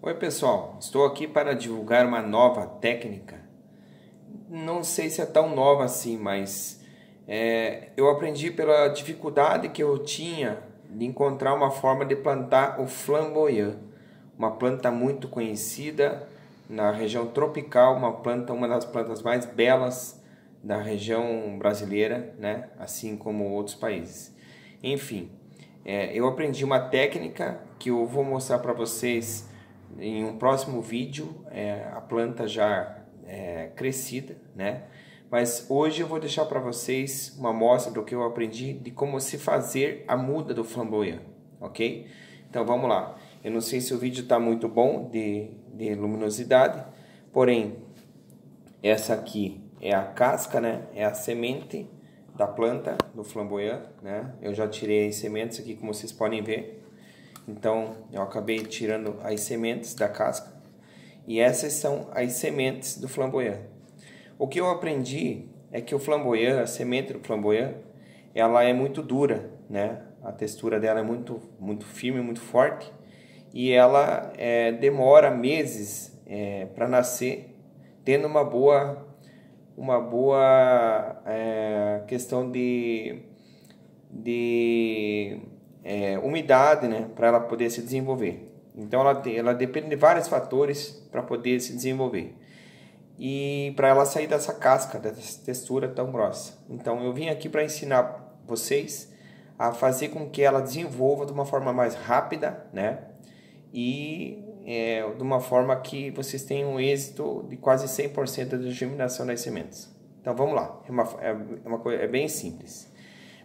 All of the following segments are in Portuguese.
Oi pessoal, estou aqui para divulgar uma nova técnica. Não sei se é tão nova assim, mas é, eu aprendi pela dificuldade que eu tinha de encontrar uma forma de plantar o flamboyant, uma planta muito conhecida na região tropical, uma planta, uma das plantas mais belas da região brasileira, né? assim como outros países. Enfim, é, eu aprendi uma técnica que eu vou mostrar para vocês em um próximo vídeo, é, a planta já é, crescida, né? Mas hoje eu vou deixar para vocês uma amostra do que eu aprendi de como se fazer a muda do flamboyant, ok? Então vamos lá. Eu não sei se o vídeo está muito bom de, de luminosidade, porém essa aqui é a casca, né? É a semente da planta do flamboyant, né? Eu já tirei as sementes aqui, como vocês podem ver. Então, eu acabei tirando as sementes da casca. E essas são as sementes do flamboyant. O que eu aprendi é que o flamboyant, a semente do flamboyant, ela é muito dura, né? A textura dela é muito, muito firme, muito forte. E ela é, demora meses é, para nascer, tendo uma boa, uma boa é, questão de, de é, umidade, né, para ela poder se desenvolver. Então ela, ela depende de vários fatores para poder se desenvolver e para ela sair dessa casca, dessa textura tão grossa. Então eu vim aqui para ensinar vocês a fazer com que ela desenvolva de uma forma mais rápida, né? E é, de uma forma que vocês tenham um êxito de quase 100% de germinação das sementes. Então vamos lá, é, uma, é, uma coisa, é bem simples.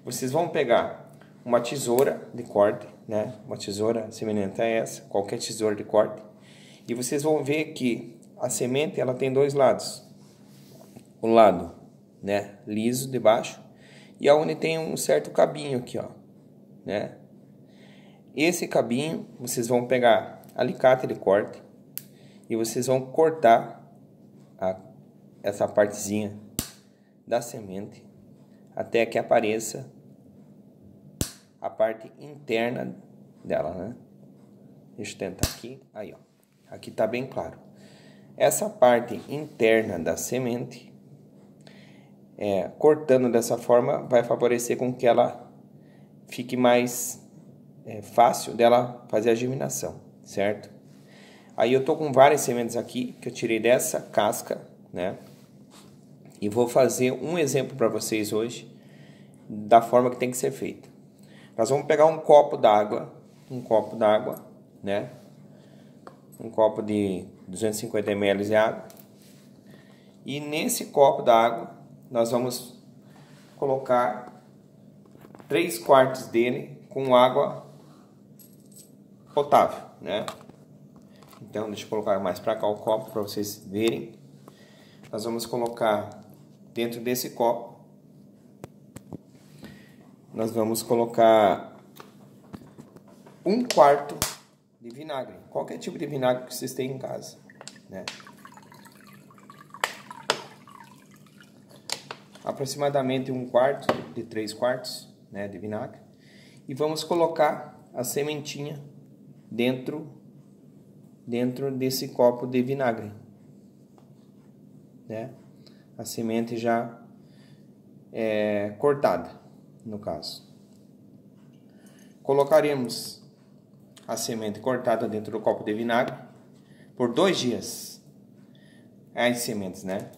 Vocês vão pegar uma tesoura de corte, né? Uma tesoura semelhante a essa, qualquer tesoura de corte. E vocês vão ver que a semente ela tem dois lados. O lado, né, liso de baixo e aonde tem um certo cabinho aqui, ó, né? Esse cabinho vocês vão pegar alicate de corte e vocês vão cortar a, essa partezinha da semente até que apareça a parte interna dela, né? Deixa eu tentar aqui. Aí, ó. Aqui tá bem claro. Essa parte interna da semente, é, cortando dessa forma, vai favorecer com que ela fique mais é, fácil dela fazer a germinação, certo? Aí eu tô com várias sementes aqui que eu tirei dessa casca, né? E vou fazer um exemplo para vocês hoje da forma que tem que ser feito. Nós vamos pegar um copo d'água, um copo d'água, né? Um copo de 250 ml de água. E nesse copo d'água nós vamos colocar 3 quartos dele com água potável, né? Então deixa eu colocar mais para cá o copo para vocês verem. Nós vamos colocar dentro desse copo nós vamos colocar um quarto de vinagre, qualquer tipo de vinagre que vocês têm em casa, né? Aproximadamente um quarto de três quartos, né, de vinagre, e vamos colocar a sementinha dentro dentro desse copo de vinagre, né? A semente já é, cortada no caso. Colocaremos a semente cortada dentro do copo de vinagre por dois dias. As sementes, né?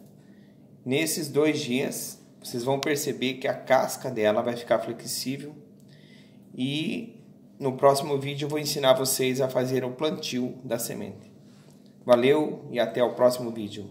Nesses dois dias, vocês vão perceber que a casca dela vai ficar flexível e no próximo vídeo eu vou ensinar vocês a fazer o plantio da semente. Valeu e até o próximo vídeo.